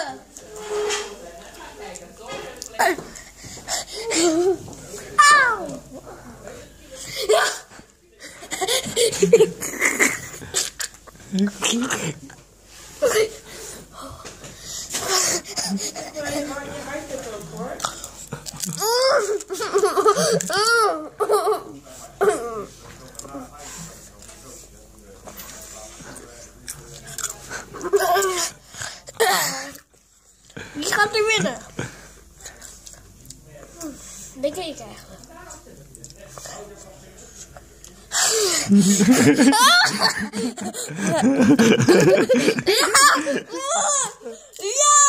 Ow! Wie gaat er winnen? Denk ik eigenlijk. ja! Ja!